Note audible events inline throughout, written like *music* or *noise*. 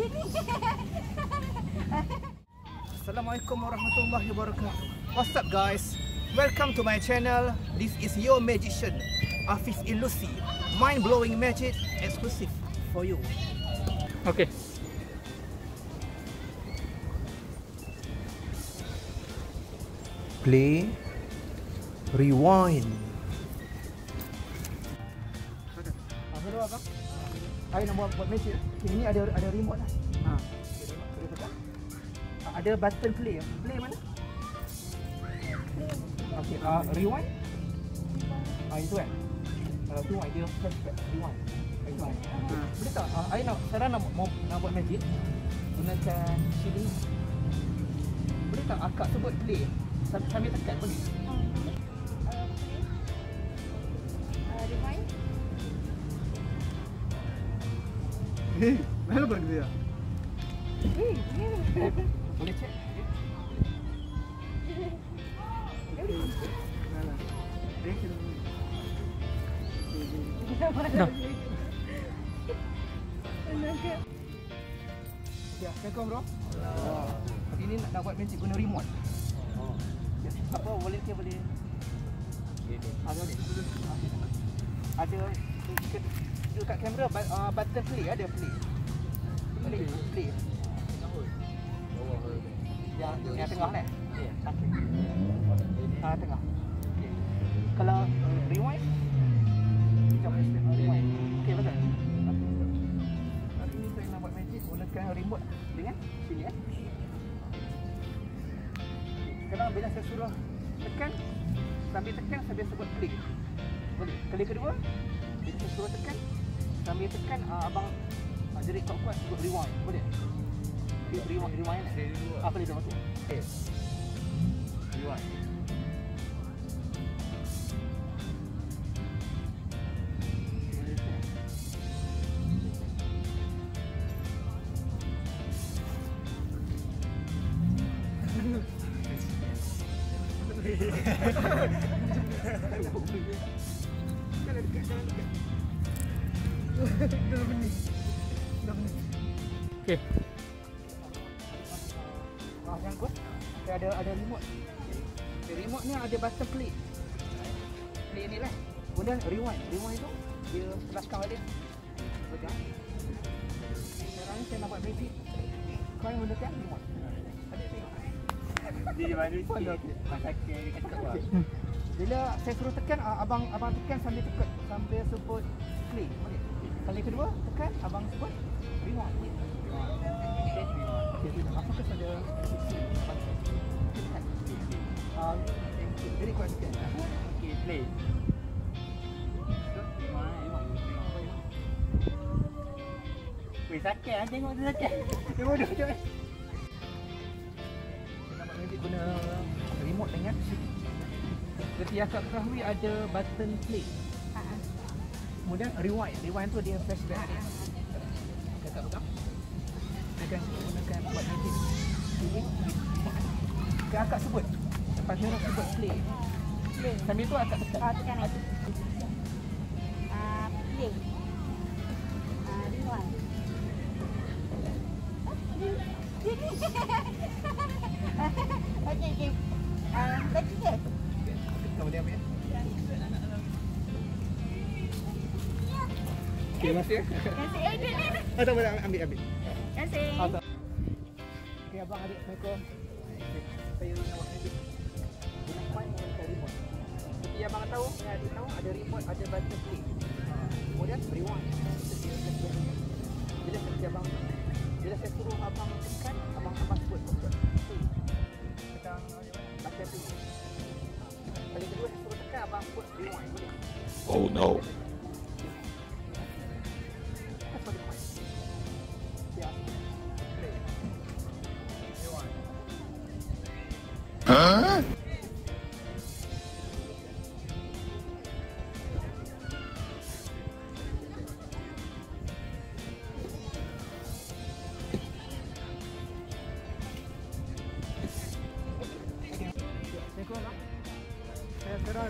*laughs* Assalamualaikum warahmatullahi wabarakatuh. What's up guys? Welcome to my channel. This is your magician, Afis Ilusi. Mind-blowing magic exclusive for you. Okay. Play, rewind. Saya nak buat buat magic. Okay, ini ada ada remote lah. Ha. Okay, boleh pegang. Ada button play. Play mana? Okay, uh, rewind. Ah itu kan. Kalau tu idea flashback rewind. Kan. Ha. Boleh tak? Ah, saya nak sekarang nak mau nak buat magic gunakan sini. Boleh tak akak sebut play? Sambil tekan boleh? Boleh? Mana? Dia kena Ya, Assalamualaikum bro. Oh. Ini nak, buat magic guna remote. Oh. Apa volunteer boleh? Ada boleh. Ada dekat kamera uh, button play ada play. Boleh play. Yang yang tengah ni. Ya. Ah tengah. Okey. Kalau uh, rewind rewind. Okey betul. Hari ni saya nak buat magic gunakan remote dengan sini eh. Sekarang bila saya suruh tekan sambil tekan sambil sebut play. Boleh. Kali kedua bila saya suruh tekan sambil tekan uh, abang uh, jerit kuat-kuat sebut rewind. Boleh? Re- Rewind, rewind. eh? Apa dia maksud? Okay. Rewind. Boleh *laughs* Dah benih. Okay. Ah, yang good. Okay, ada ada remote. Okay, remote ni ada button play. Play ni lah. Kemudian rewind. Rewind tu dia selaskan balik. Pegang. Sekarang ni saya magic. Kau yang gunakan remote. Dia okey. Kata apa? Bila saya suruh tekan, ah, abang abang tekan sambil tekan sambil sebut play. Boleh. Kali kedua tekan, abang sebut rewind. Okay. Ah, jadi kuat sikit. Okay, play. Weh, sakit ah tengok dia sakit. Dia bodoh je. Kita buat magic guna remote dengan. Seperti yang akak ketahui ada button play. Kemudian rewind. Rewind tu dia flashback. Kakak pegang. Akan gunakan buat magic. Sini. Kan akak sebut. Lepas ni orang sebut play. Play. Sambil tu akak tekan. Ah, tekan lagi. Ah, play. Ah, rewind. *laughs* Okey. Ah, lagi ke? Kau Terima kasih. Eh, ni, ni, ni. Ah, tak boleh ambil ambil. Terima kasih. Ah, tak. Okey, abang adik Assalamualaikum. Saya nak buat remote. Seperti yang abang tahu, yang adik tahu ada remote, ada button play. Kemudian rewind. Saya. Bila seperti abang bila saya suruh abang tekan, abang abang sebut play. Kali kedua saya suruh tekan, abang sebut rewind. Oh no.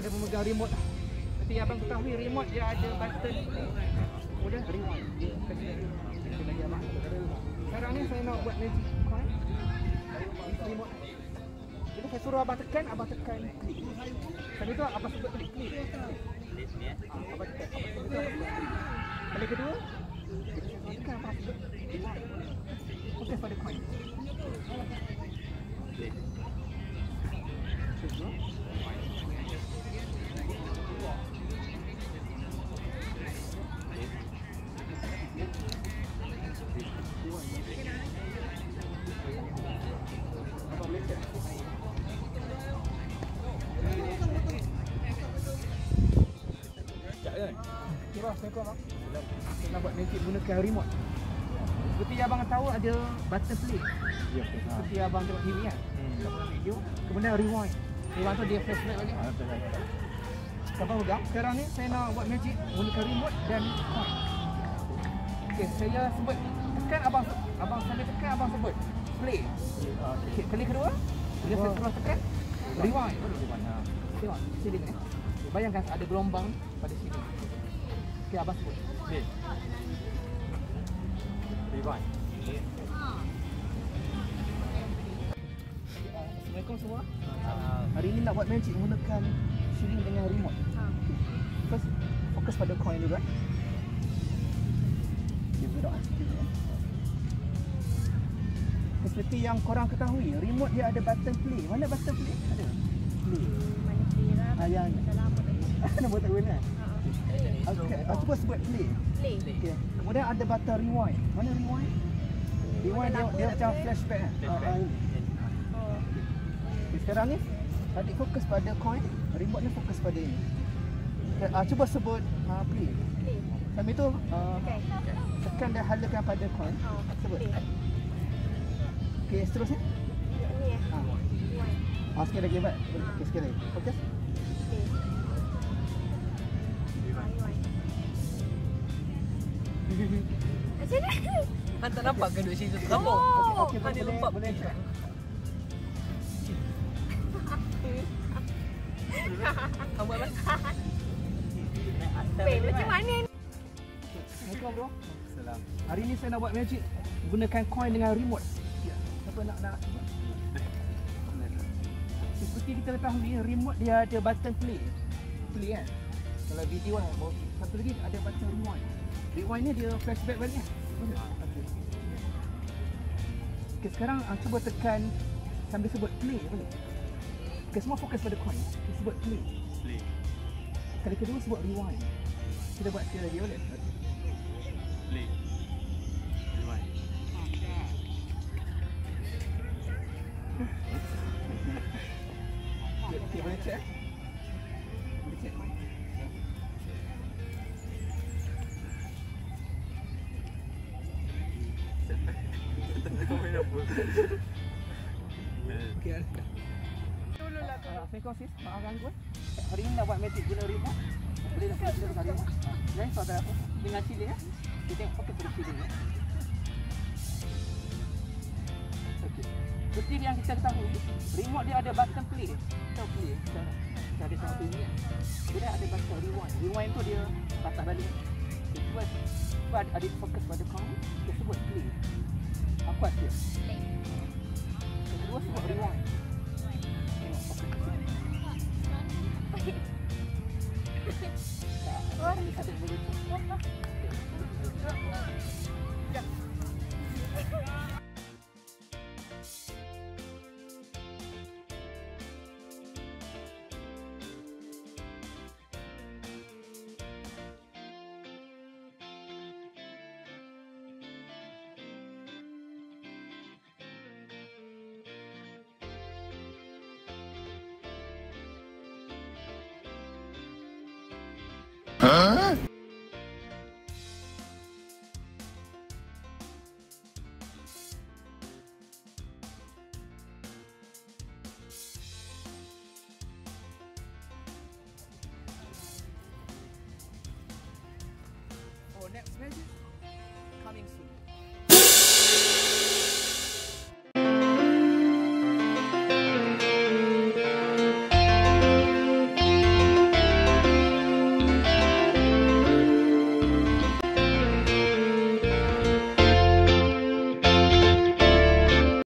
Saya sekarang ada memegang remote. Seperti yang abang ketahui remote dia ada button. Kemudian rewind. Dia kasi kita bagi abang. Sekarang magic coin. Remote. Jadi saya suruh abang tekan, abang tekan. Kali tu abang sebut klik. Klik. Ni. Ah, abang tekan. Abang sebut abang klik. Kali kedua, abang tekan abang sebut rewind. Fokus pada coin. Kan? Okay bang, Assalamualaikum bang. Saya nak buat magic gunakan remote. Seperti yang abang tahu ada button play. Ya. Seperti yang abang tengok TV kan. Hmm. Video. Kemudian rewind. Rewind tu dia flashback balik. Ah, betul, betul. Abang pegang. Sekarang ni saya nak buat magic gunakan remote dan coin. Okey, saya sebut tekan abang abang sambil tekan abang sebut play. Ah, okey. Kali kedua bila saya terus tekan rewind. Mana? Tengok sini ni. Bayangkan ada gelombang pada sini. Okey, abang sebut. List. Rewind. Assalamualaikum semua. Ah, Hari ini nak buat magic menggunakan shilling dengan remote. First, fokus pada coin dulu. Dia gerak sikit ya. Seperti yang korang ketahui, remote dia ada button play. Mana button play? Ada. Play. Ah, yang. *laughs* Nombor tak guna. Ha. Okey, ah, cuba sebut play. Play. Okey. Kemudian ada button rewind. Mana rewind? Rewind dia, dia macam flashback kan. Ah, ah. Oh. Okay, sekarang ni tadi fokus pada coin, remote ni fokus pada ini. Okay, uh, cuba sebut uh, play. Play. Sambil tu uh, Okay. tekan dan halakan pada coin. Oh. Sebut. Play. Okey, seterusnya. Ah sikit lagi Bat. Okey, sikit lagi. Fokus. Play. Rewind. Macam mana? Han tak nampak ke duduk situ tu? Nampak? Oh. Okey, Han dia boleh, lompat boleh. Han buat apa? Play. Macam mana ni? Assalamualaikum bro. Salam. Hari ni saya nak buat magic gunakan coin dengan remote. Ya. Siapa nak nak? Seperti kita ketahui, remote dia ada button play. Play kan? Kalau video kan, baru satu lagi ada button rewind. Rewind ni dia flashback balik kan? Okey, sekarang uh, cuba tekan sambil sebut play boleh? Okey, semua fokus pada coin. Okay, sebut play. Play. Kali kedua sebut rewind. Kita buat sekali lagi boleh? Ini buat kita aku. Kita. Seperti yang kita ketahui, remote dia ada button play. Tahu play? Kita kita ada TV kan. Dia ada button rewind. Rewind tu dia patah balik. Cuba cuba ada, fokus pada kau. Kita sebut play. Apa dia? Play. Kedua sebut rewind. next message.